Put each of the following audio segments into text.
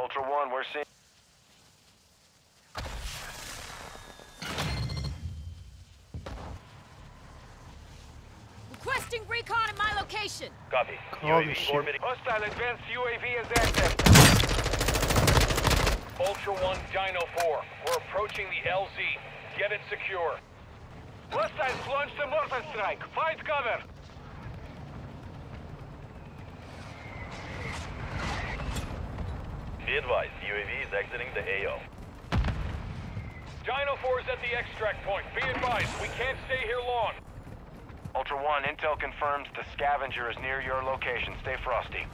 Ultra One, we're seeing. Requesting recon in my location. Copy. Holy UAV shit. orbiting. Hostile advanced UAV is active. Ultra One, Dino 4. We're approaching the LZ. Get it secure. Hostiles launched a mortar strike. Find cover. Be advised, UAV is exiting the AO. Dino 4 is at the extract point. Be advised, we can't stay here long. Ultra One, intel confirms the scavenger is near your location. Stay frosty.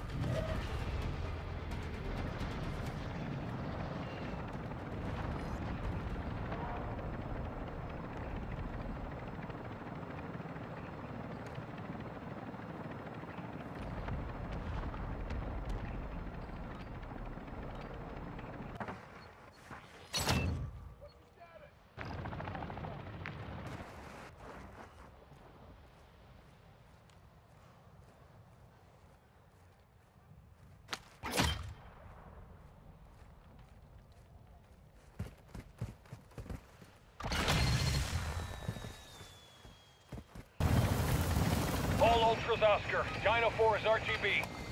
All Ultras Oscar. Dino 4 is RTB.